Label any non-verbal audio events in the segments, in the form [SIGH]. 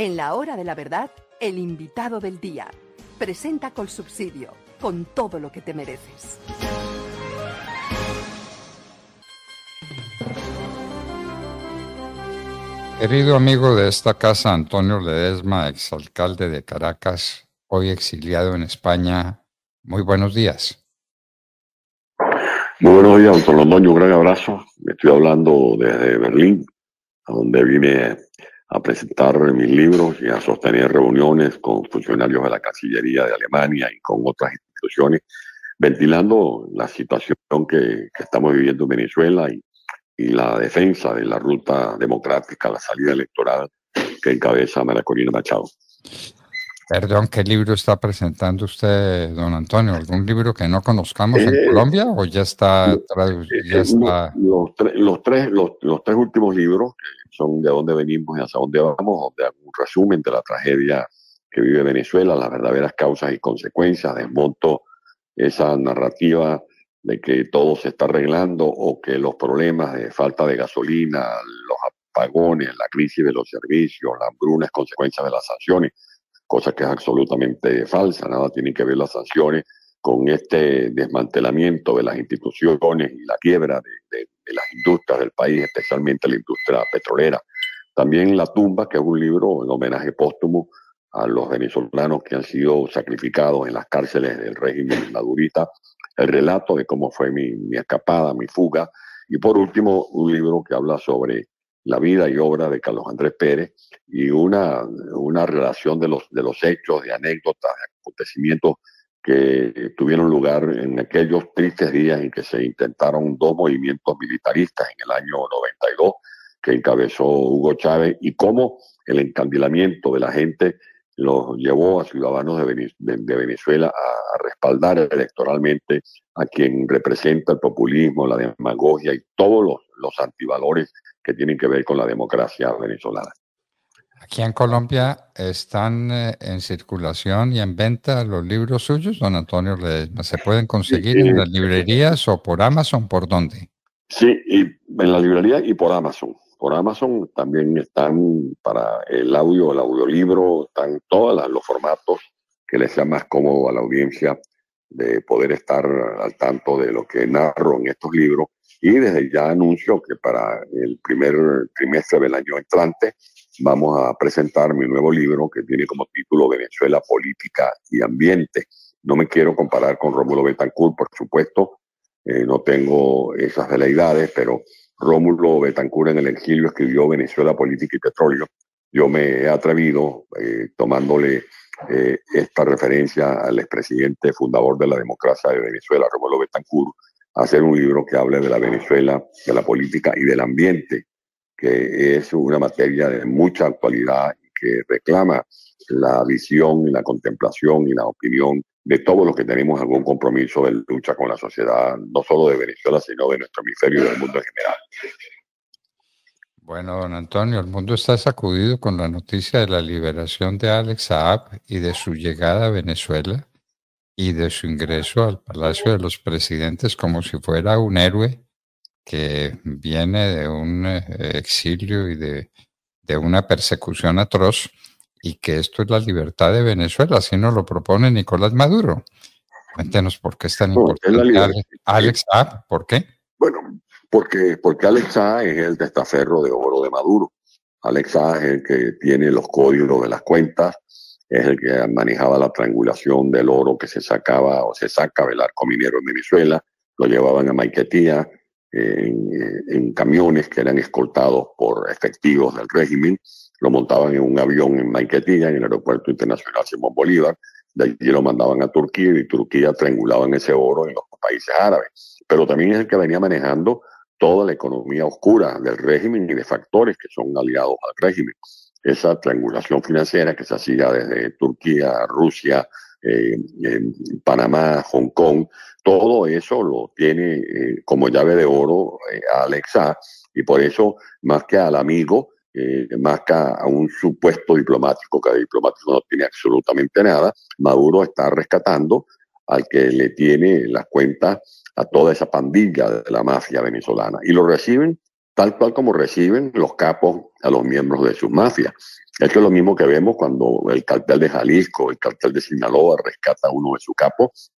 En la hora de la verdad, el invitado del día. Presenta con subsidio, con todo lo que te mereces. Querido amigo de esta casa, Antonio Ledesma, exalcalde de Caracas, hoy exiliado en España, muy buenos días. Muy buenos días, don Antonio, un gran abrazo. Me estoy hablando desde Berlín, a donde vine a presentar mis libros y a sostener reuniones con funcionarios de la Cancillería de Alemania y con otras instituciones, ventilando la situación que, estamos viviendo en Venezuela y, la defensa de la ruta democrática, la salida electoral que encabeza María Corina Machado. Perdón, ¿qué libro está presentando usted, don Antonio? ¿Algún libro que no conozcamos en eh, Colombia o ya está traducido? Eh, los, los, tres, los, los tres últimos libros son de dónde venimos y hacia dónde vamos, donde un resumen de la tragedia que vive Venezuela, las verdaderas causas y consecuencias, desmonto esa narrativa de que todo se está arreglando o que los problemas de falta de gasolina, los apagones, la crisis de los servicios, la hambruna es consecuencia de las sanciones, cosa que es absolutamente falsa, nada tiene que ver las sanciones con este desmantelamiento de las instituciones y la quiebra de, las industrias del país, especialmente la industria petrolera. También La tumba, que es un libro en homenaje póstumo a los venezolanos que han sido sacrificados en las cárceles del régimen madurita, el relato de cómo fue mi, mi escapada, mi fuga, y por último un libro que habla sobre la vida y obra de Carlos Andrés Pérez y una, una relación de los, de los hechos, de anécdotas, de acontecimientos que tuvieron lugar en aquellos tristes días en que se intentaron dos movimientos militaristas en el año 92 que encabezó Hugo Chávez y cómo el encandilamiento de la gente los llevó a ciudadanos de, Venezuela a, respaldar electoralmente a quien representa el populismo, la demagogia y todos los, los antivalores que tienen que ver con la democracia venezolana. Aquí en Colombia están eh, en circulación y en venta los libros suyos, don Antonio ¿Se pueden conseguir en las librerías o por Amazon? ¿Por dónde? Sí, y en la librería y por Amazon. Por Amazon también están para el audio, el audiolibro, están todos los formatos que les sea más cómodo a la audiencia de poder estar al tanto de lo que narro en estos libros. Y desde ya anuncio que para el primer trimestre del año entrante vamos a presentar mi nuevo libro que tiene como título Venezuela, Política y Ambiente. No me quiero comparar con Rómulo Betancourt, por supuesto, eh, no tengo esas veleidades, pero Rómulo Betancourt en el exilio escribió Venezuela, Política y Petróleo. Yo me he atrevido, eh, tomándole eh, esta referencia al expresidente fundador de la democracia de Venezuela, Rómulo Betancourt, a hacer un libro que hable de la Venezuela, de la política y del ambiente que es una materia de mucha actualidad y que reclama la visión y la contemplación y la opinión de todos los que tenemos algún compromiso de lucha con la sociedad, no solo de Venezuela, sino de nuestro hemisferio y del mundo en general. Bueno, don Antonio, el mundo está sacudido con la noticia de la liberación de Alex Saab y de su llegada a Venezuela y de su ingreso al Palacio de los Presidentes como si fuera un héroe que viene de un eh, exilio y de, una persecución atroz y que esto es la libertad de Venezuela, así nos lo propone Nicolás Maduro. Cuéntenos por qué es tan importante Alex, A. ¿Por qué? Bueno, porque, porque Alex A es el testaferro de oro de Maduro. Alex A es el que tiene los códigos de las cuentas, es el que manejaba la triangulación del oro que se sacaba o se saca del arco minero en Venezuela, lo llevaban a Maiquetía, en, camiones que eran escoltados por efectivos del régimen, lo montaban en un avión en Maiquetía, en el aeropuerto internacional Simón Bolívar, de allí lo mandaban a Turquía y Turquía triangulaban ese oro en los países árabes. Pero también es el que venía manejando toda la economía oscura del régimen y de factores que son aliados al régimen. Esa triangulación financiera que se hacía desde Turquía, Rusia, eh, Panamá, Hong Kong, todo eso lo tiene eh, como llave de oro eh, Alexa y por eso más que al amigo, eh, más que a un supuesto diplomático, que el diplomático no tiene absolutamente nada, Maduro está rescatando al que le tiene las cuentas a toda esa pandilla de la mafia venezolana y lo reciben tal cual como reciben los capos a los miembros de sus mafias. Esto es lo mismo que vemos cuando el cartel de Jalisco, el cartel de Sinaloa rescata a uno de sus capos.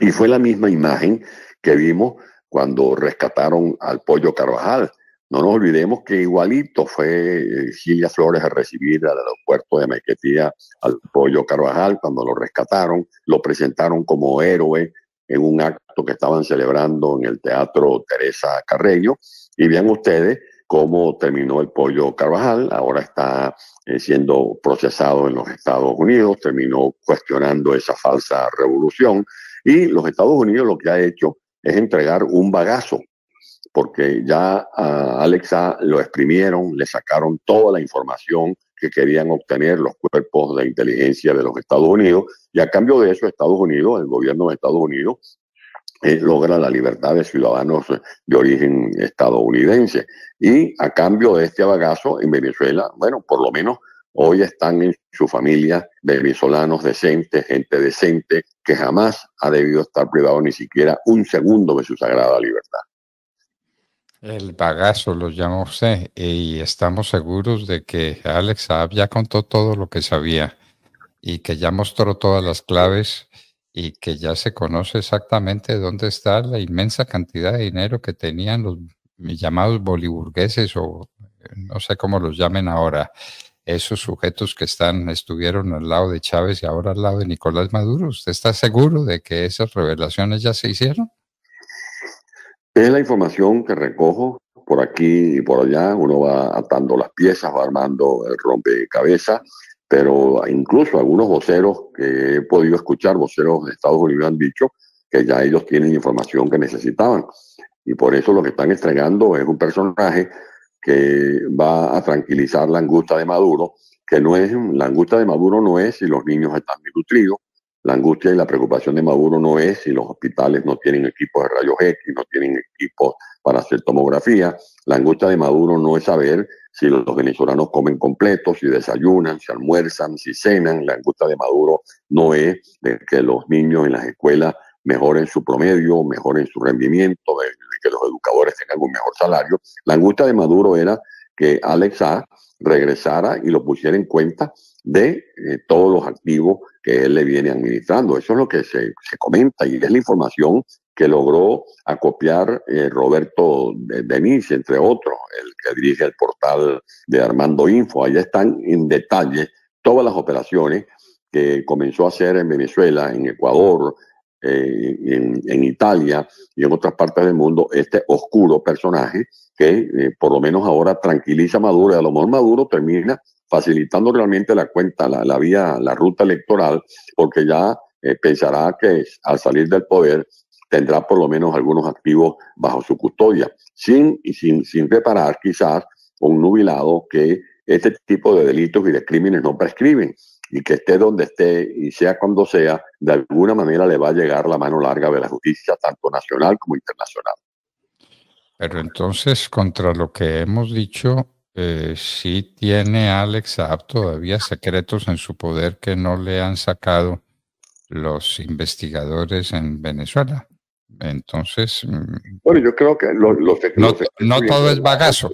Y fue la misma imagen que vimos cuando rescataron al pollo Carvajal. No nos olvidemos que igualito fue Gilia eh, Flores a recibir al aeropuerto de Mequetía al pollo Carvajal cuando lo rescataron, lo presentaron como héroe en un acto que estaban celebrando en el Teatro Teresa Carreño. Y vean ustedes cómo terminó el pollo Carvajal, ahora está eh, siendo procesado en los Estados Unidos, terminó cuestionando esa falsa revolución. Y los Estados Unidos lo que ha hecho es entregar un bagazo, porque ya a Alexa lo exprimieron, le sacaron toda la información que querían obtener los cuerpos de inteligencia de los Estados Unidos. Y a cambio de eso Estados Unidos, el gobierno de Estados Unidos, logra la libertad de ciudadanos de origen estadounidense. Y a cambio de este bagazo en Venezuela, bueno, por lo menos hoy están en su familia venezolanos decentes, gente decente, que jamás ha debido estar privado ni siquiera un segundo de su sagrada libertad. El bagazo lo llama usted y estamos seguros de que Alex Saab ya contó todo lo que sabía y que ya mostró todas las claves y que ya se conoce exactamente dónde está la inmensa cantidad de dinero que tenían los llamados boliburgueses o no sé cómo los llamen ahora, esos sujetos que están, estuvieron al lado de Chávez y ahora al lado de Nicolás Maduro. ¿Usted está seguro de que esas revelaciones ya se hicieron? Es la información que recojo por aquí y por allá. Uno va atando las piezas, va armando el rompecabezas pero incluso algunos voceros que he podido escuchar, voceros de Estados Unidos han dicho que ya ellos tienen información que necesitaban. Y por eso lo que están estrenando es un personaje que va a tranquilizar la angustia de Maduro, que no es, la angustia de Maduro no es si los niños están nutridos, la angustia y la preocupación de Maduro no es si los hospitales no tienen equipos de rayos X, no tienen equipos para hacer tomografía, la angustia de Maduro no es saber si los venezolanos comen completos, si desayunan, si almuerzan, si cenan. La angustia de Maduro no es de que los niños en las escuelas mejoren su promedio, mejoren su rendimiento, de, que los educadores tengan un mejor salario. La angustia de Maduro era que Alex regresara y lo pusiera en cuenta de eh, todos los activos que él le viene administrando. Eso es lo que se, se comenta y es la información que logró acopiar eh, Roberto Denis, entre otros, el que dirige el portal de Armando Info. Allá están en detalle todas las operaciones que comenzó a hacer en Venezuela, en Ecuador, eh, en, Italia y en otras partes del mundo, este oscuro personaje que eh, por lo menos ahora tranquiliza a Maduro y a lo mejor Maduro termina facilitando realmente la cuenta, la, la vía, la ruta electoral, porque ya pensará que al salir del poder tendrá por lo menos algunos activos bajo su custodia, sin, sin, sin reparar quizás un nubilado que este tipo de delitos y de crímenes no prescriben y que esté donde esté y sea cuando sea, de alguna manera le va a llegar la mano larga de la justicia, tanto nacional como internacional. Pero entonces, contra lo que hemos dicho, eh, sí tiene Alex Saab todavía secretos en su poder que no le han sacado los investigadores en Venezuela. Entonces. Mm, bueno, yo creo que los, no, todo es bagazo.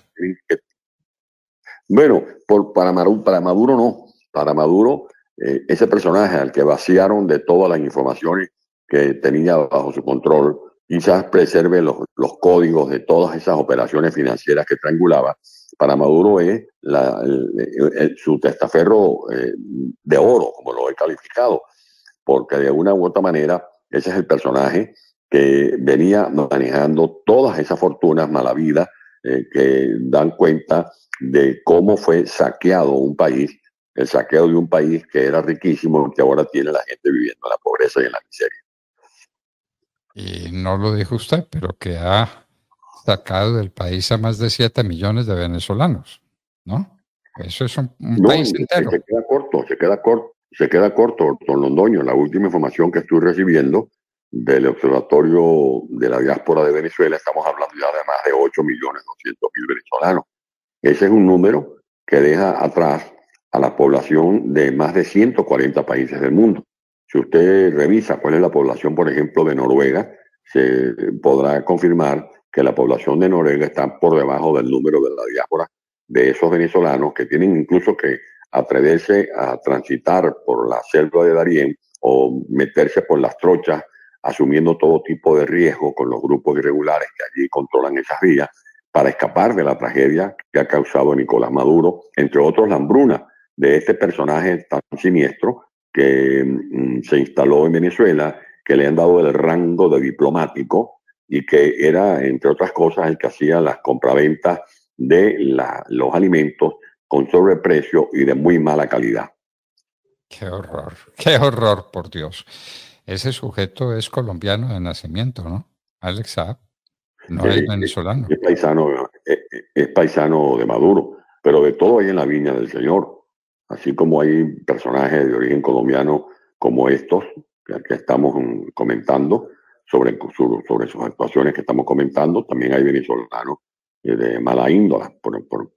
Bueno, por, para, Maduro, para Maduro no. Para Maduro, eh, ese personaje al que vaciaron de todas las informaciones que tenía bajo su control, quizás preserve los, los códigos de todas esas operaciones financieras que triangulaba. Para Maduro es su testaferro eh, de oro, como lo he calificado, porque de una u otra manera ese es el personaje que venía manejando todas esas fortunas malavidas eh, que dan cuenta de cómo fue saqueado un país, el saqueo de un país que era riquísimo y que ahora tiene la gente viviendo en la pobreza y en la miseria. Y no lo dijo usted, pero que ha sacado del país a más de 7 millones de venezolanos, ¿no? Eso es un, país entero. Se queda corto, se queda corto, se queda corto, don Londoño. La última información que estoy recibiendo del Observatorio de la Diáspora de Venezuela, estamos hablando ya de más de 8 millones 200 mil venezolanos. Ese es un número que deja atrás a la población de más de 140 países del mundo. Si usted revisa cuál es la población, por ejemplo, de Noruega, se podrá confirmar que la población de Noruega está por debajo del número de la diáspora de esos venezolanos que tienen incluso que atreverse a transitar por la selva de Darién o meterse por las trochas, asumiendo todo tipo de riesgo con los grupos irregulares que allí controlan esas vías, para escapar de la tragedia que ha causado Nicolás Maduro, entre otros la hambruna de este personaje tan siniestro que mm, se instaló en Venezuela, que le han dado el rango de diplomático y que era, entre otras cosas, el que hacía las compraventas de los alimentos con sobreprecio y de muy mala calidad. Qué horror, [LAUGHS] qué horror, por Dios. Ese sujeto es colombiano de nacimiento, ¿no? Alex Saab. No es venezolano. Es paisano, es, paisano de Maduro, pero de todo hay en la viña del Señor. Así como hay personajes de origen colombiano como estos que, estamos comentando sobre, sobre sus actuaciones que estamos comentando, también hay venezolanos eh, de mala índola,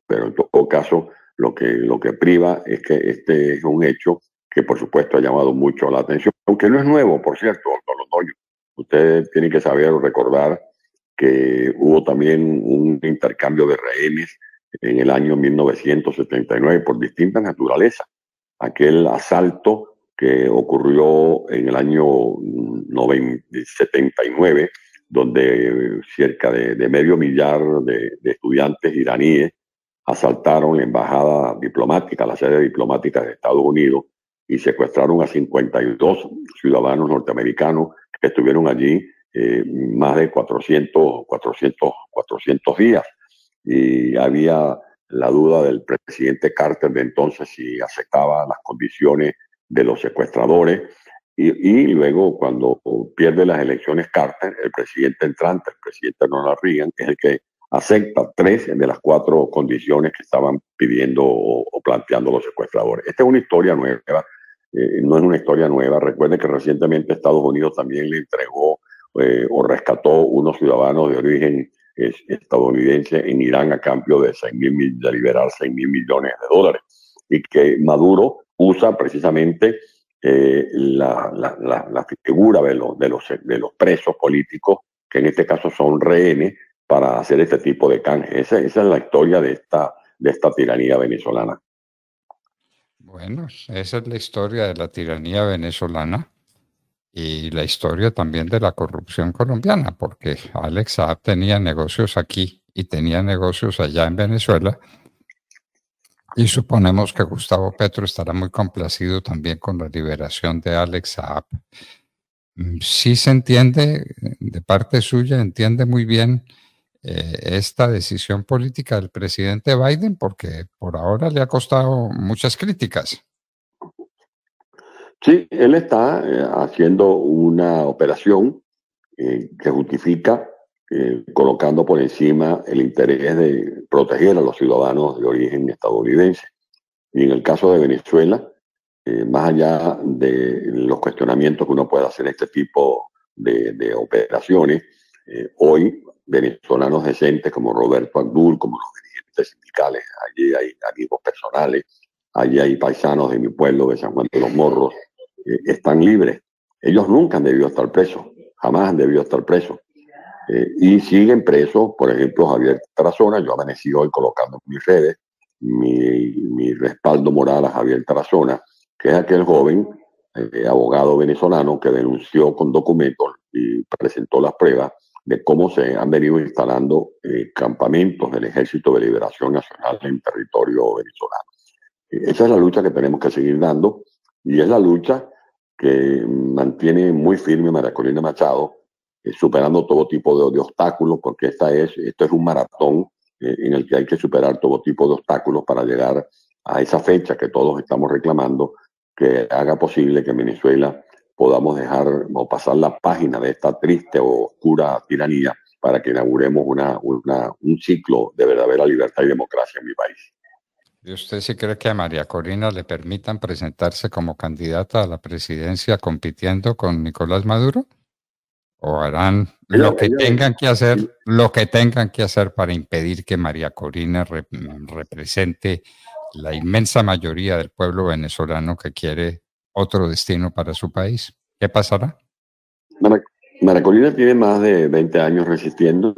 pero en todo caso lo que, lo que priva es que este es un hecho que por supuesto ha llamado mucho la atención, aunque no es nuevo, por cierto, doctor Londoño. Usted tiene que saber o recordar que hubo también un intercambio de rehenes en el año 1979 por distintas naturalezas. Aquel asalto que ocurrió en el año 79, donde cerca de, medio millar de, estudiantes iraníes asaltaron la embajada diplomática, la sede diplomática de Estados Unidos, y secuestraron a 52 ciudadanos norteamericanos que estuvieron allí eh, más de 400, 400, 400 días. Y había la duda del presidente Carter de entonces si aceptaba las condiciones de los secuestradores. Y, luego, cuando pierde las elecciones Carter, el presidente entrante, el presidente Ronald Reagan, es el que acepta tres de las cuatro condiciones que estaban pidiendo o, planteando los secuestradores. Esta es una historia nueva, eh, no es una historia nueva. Recuerden que recientemente Estados Unidos también le entregó eh, o rescató unos ciudadanos de origen estadounidense en Irán a cambio de, 6 mil, de liberar 6 mil millones de dólares. Y que Maduro usa precisamente eh, la, figura de los, presos políticos, que en este caso son rehenes, para hacer este tipo de canje. Esa, esa es la historia de esta, de esta tiranía venezolana. Bueno, esa es la historia de la tiranía venezolana y la historia también de la corrupción colombiana, porque Alex Saab tenía negocios aquí y tenía negocios allá en Venezuela. Y suponemos que Gustavo Petro estará muy complacido también con la liberación de Alex Saab. Mm, sí se entiende, de parte suya, entiende muy bien eh, esta decisión política del presidente Biden, porque por ahora le ha costado muchas críticas. Sí, él está eh, haciendo una operación eh, que justifica eh, colocando por encima el interés de proteger a los ciudadanos de origen estadounidense. Y en el caso de Venezuela, más allá de los cuestionamientos que uno puede hacer este tipo de, operaciones, hoy venezolanos decentes como Roberto Abdul, como los dirigentes sindicales, allí hay amigos personales, allí hay paisanos de mi pueblo, de San Juan de los Morros, eh, están libres. Ellos nunca han debido estar presos, jamás han debido estar presos. Eh, y siguen presos, por ejemplo, Javier Tarazona, yo amanecí hoy colocando en mis redes mi, respaldo moral a Javier Tarazona, que es aquel joven eh, abogado venezolano que denunció con documentos y presentó las pruebas de cómo se han venido instalando campamentos del Ejército de Liberación Nacional en territorio venezolano. Esa es la lucha que tenemos que seguir dando y es la lucha que mantiene muy firme María Corina Machado, eh, superando todo tipo de, obstáculos, porque esta es, esto es un maratón eh, en el que hay que superar todo tipo de obstáculos para llegar a esa fecha que todos estamos reclamando, que haga posible que en Venezuela podamos dejar o pasar la página de esta triste o oscura tiranía para que inauguremos una, una, un ciclo de verdadera libertad y democracia en mi país. ¿Y usted sí cree que a María Corina le permitan presentarse como candidata a la presidencia compitiendo con Nicolás Maduro? ¿O harán lo que tengan que hacer, lo que tengan que hacer para impedir que María Corina represente la inmensa mayoría del pueblo venezolano que quiere otro destino para su país? ¿Qué pasará? María Corina tiene más de 20 años resistiendo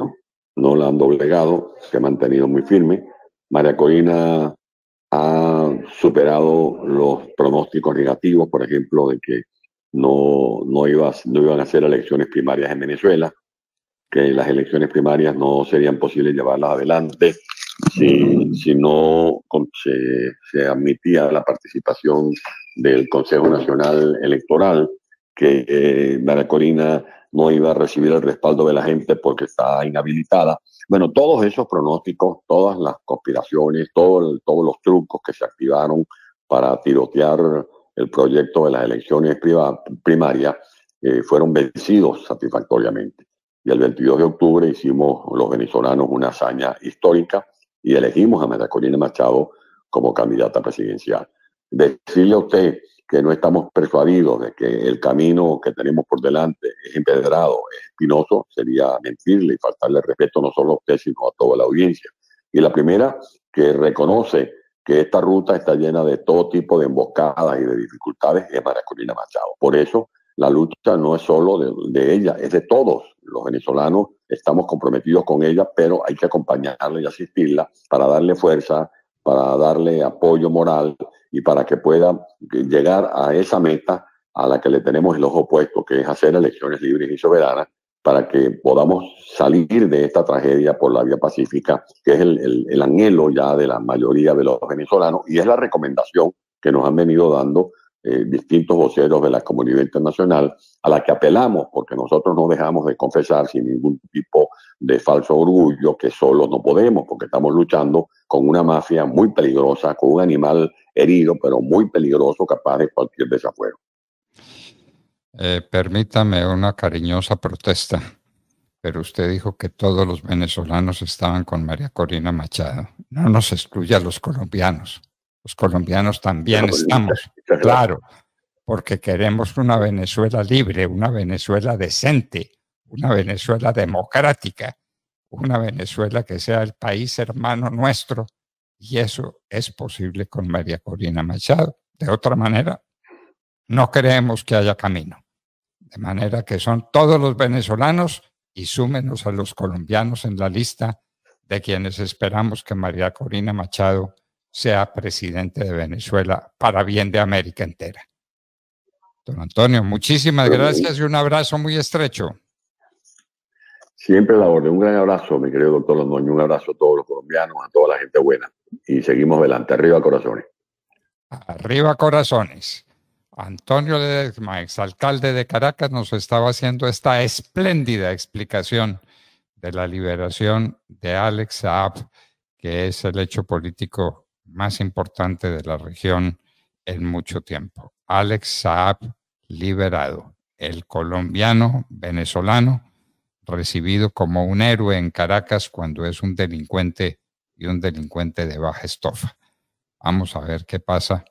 no la han doblegado, se ha mantenido muy firme. María Corina ha superado los pronósticos negativos, por ejemplo, de que no, no, iba, no iban a hacer elecciones primarias en Venezuela, que las elecciones primarias no serían posibles llevarlas adelante si, si no se, admitía la participación del Consejo Nacional Electoral, que eh, María Corina no iba a recibir el respaldo de la gente porque está inhabilitada. Bueno, todos esos pronósticos, todas las conspiraciones, todo todos los trucos que se activaron para tirotear el proyecto de las elecciones primarias eh, fueron vencidos satisfactoriamente. Y el 22 de octubre hicimos los venezolanos una hazaña histórica y elegimos a María Corina Machado como candidata presidencial. Decirle a usted que no estamos persuadidos de que el camino que tenemos por delante es empedrado, es espinoso, sería mentirle y faltarle respeto no solo a usted, sino a toda la audiencia. Y la primera, que reconoce que esta ruta está llena de todo tipo de emboscadas y de dificultades, es María Corina Machado. Por eso, la lucha no es solo de, de, ella, es de todos. Los venezolanos estamos comprometidos con ella, pero hay que acompañarla y asistirla para darle fuerza, para darle apoyo moral y para que pueda llegar a esa meta a la que le tenemos el ojo puesto, que es hacer elecciones libres y soberanas, para que podamos salir de esta tragedia por la vía pacífica, que es el, el, anhelo ya de la mayoría de los venezolanos y es la recomendación que nos han venido dando eh, distintos voceros de la comunidad internacional a la que apelamos, porque nosotros no dejamos de confesar sin ningún tipo de falso orgullo que solo no podemos, porque estamos luchando con una mafia muy peligrosa, con un animal herido, pero muy peligroso, capaz de cualquier desafuero. Eh, permítame una cariñosa protesta, pero usted dijo que todos los venezolanos estaban con María Corina Machado. No nos excluya a los colombianos. Los colombianos también estamos, claro, porque queremos una Venezuela libre, una Venezuela decente, una Venezuela democrática, una Venezuela que sea el país hermano nuestro. Y eso es posible con María Corina Machado. De otra manera, no creemos que haya camino. De manera que son todos los venezolanos y súmenos a los colombianos en la lista de quienes esperamos que María Corina Machado sea presidente de Venezuela para bien de América entera. Don Antonio, muchísimas gracias y un abrazo muy estrecho. Siempre la orden. Un gran abrazo, mi querido doctor Londoño. Un abrazo a todos los colombianos, a toda la gente buena. Y seguimos adelante. Arriba, corazones. Arriba, corazones. Antonio Ledesma, exalcalde de Caracas, nos estaba haciendo esta espléndida explicación de la liberación de Alex Saab, que es el hecho político más importante de la región en mucho tiempo. Alex Saab liberado, el colombiano venezolano recibido como un héroe en Caracas cuando es un delincuente y un delincuente de baja estofa. Vamos a ver qué pasa